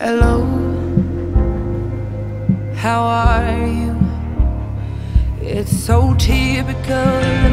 Hello, how are you? It's so typical